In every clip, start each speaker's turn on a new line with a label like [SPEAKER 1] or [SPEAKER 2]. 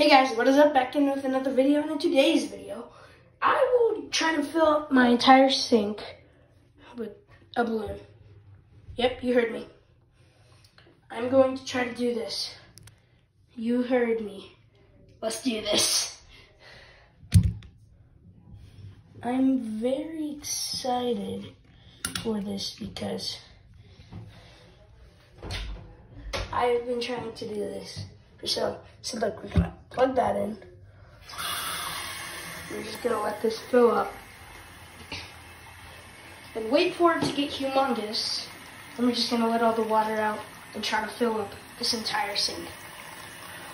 [SPEAKER 1] Hey guys, what is up? Back in with another video. And in today's video, I will try to fill up my entire sink with a balloon. Yep, you heard me. I'm going to try to do this. You heard me. Let's do this. I'm very excited for this because I've been trying to do this for so. So look, we're gonna plug that in. We're just gonna let this fill up and wait for it to get humongous. And we're just gonna let all the water out and try to fill up this entire sink.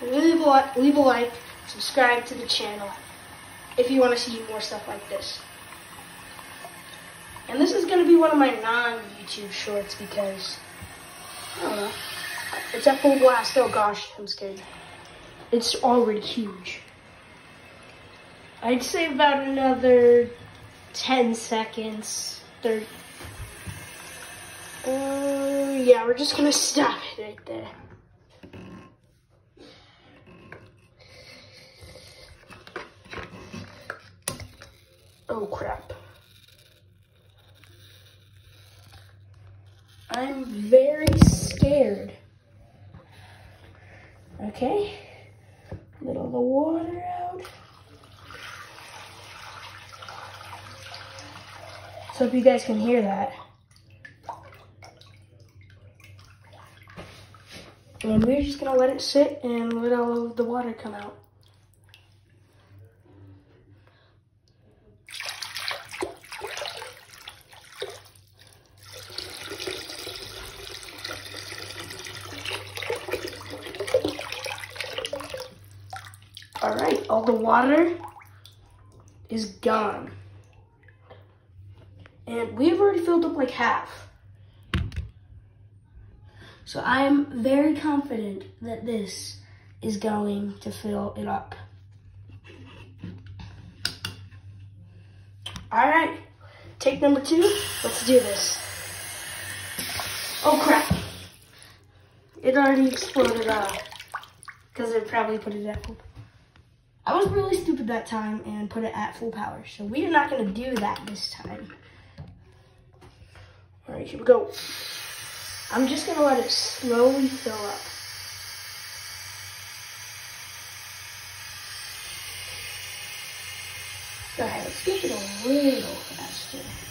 [SPEAKER 1] Leave a, leave a like, subscribe to the channel if you want to see more stuff like this. And this is going to be one of my non-YouTube shorts because, I don't know, it's at full blast. Oh gosh, I'm scared. It's already huge. I'd say about another 10 seconds, 30. Uh, yeah, we're just gonna stop it right there. Oh crap. I'm very scared. Okay. Let all the water out. So if you guys can hear that. And we're just gonna let it sit and let all of the water come out. All right, all the water is gone. And we've already filled up like half. So I'm very confident that this is going to fill it up. All right, take number two, let's do this. Oh crap. It already exploded uh, off because it probably put it at full I was really stupid that time and put it at full power. So we are not going to do that this time. All right, here we go. I'm just going to let it slowly fill up. Go ahead, let's make it a little faster.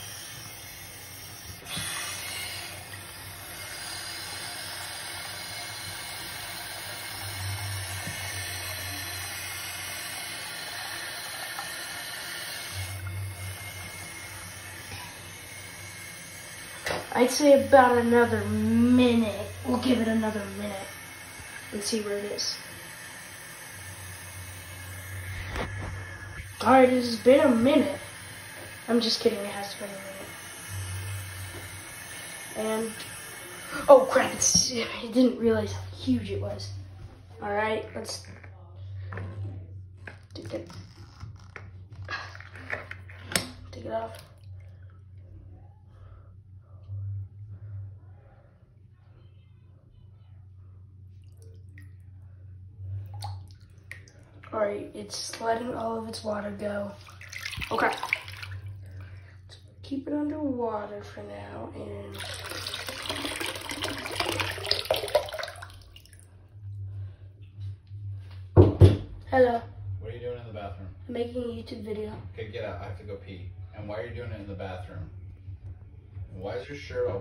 [SPEAKER 1] I'd say about another minute. We'll give it another minute and see where it is. Alright, it's been a minute. I'm just kidding, it has been a minute. And, oh crap, it's, I didn't realize how huge it was. Alright, let's take it, take it off. Alright, it's letting all of its water go. Okay. Let's keep it underwater for now and Hello.
[SPEAKER 2] What are you doing in the bathroom?
[SPEAKER 1] I'm making a YouTube video.
[SPEAKER 2] Okay, get out. I have to go pee. And why are you doing it in the bathroom? Why is your shirt all